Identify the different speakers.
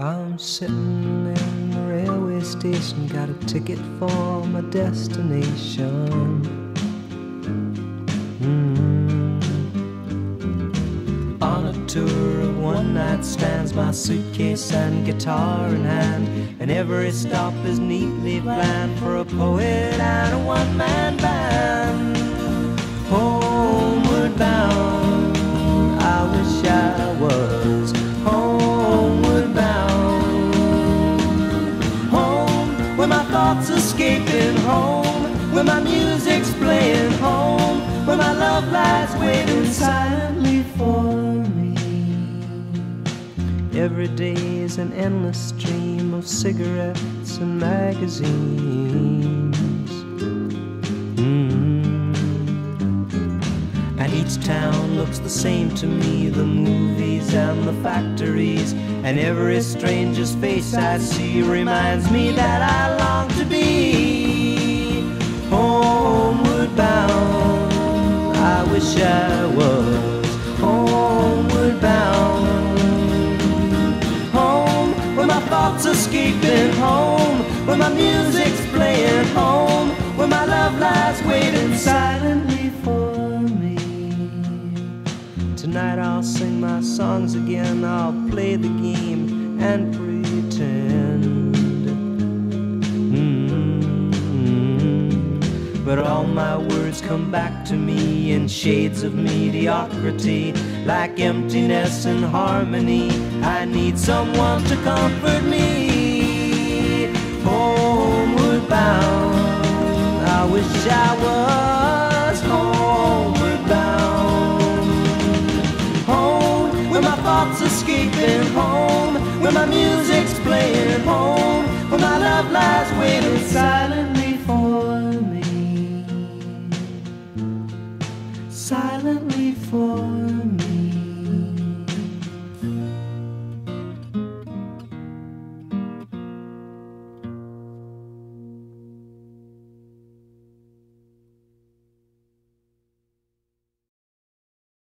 Speaker 1: I'm sitting in the railway station, got a ticket for my destination. Mm. On a tour of one night stands, my suitcase and guitar in hand, and every stop is neatly planned for a poet and a one man thoughts escaping home, where my music's playing home, where my love lies waiting silently for me. Every day is an endless stream of cigarettes and magazines. Mm. And each town looks the same to me the movies and the factories. And every stranger's face I see reminds me that I wish I was homeward bound. Home, where my thoughts escaping home, where my music's playing home, where my love lies waiting silently for me. Tonight I'll sing my songs again, I'll play the game and pretend. But all my words come back to me in shades of mediocrity, like emptiness and harmony. I need someone to comfort me. Homeward bound, I wish I was homeward bound. Home, where my thoughts escaping, home, where my music's playing.